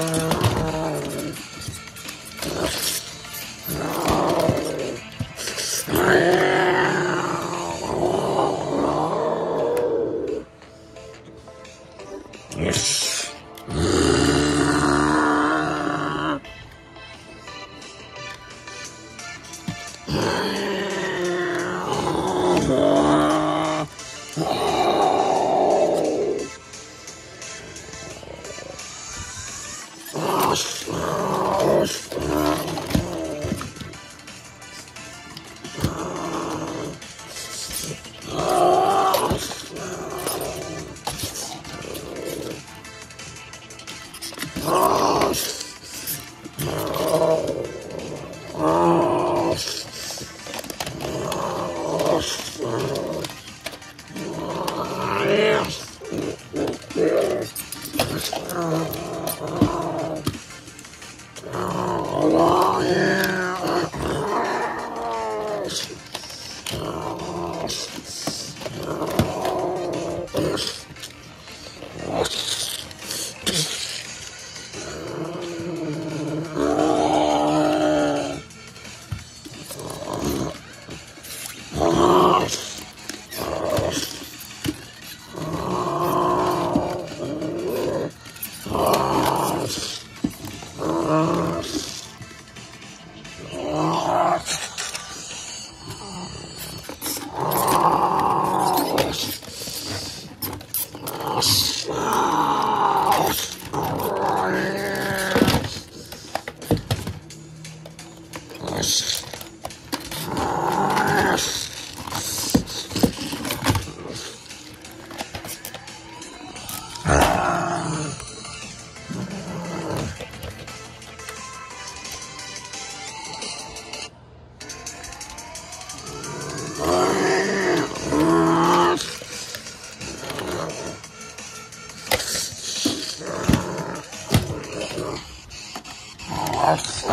Oh, Oh. Oh, yeah. Oh,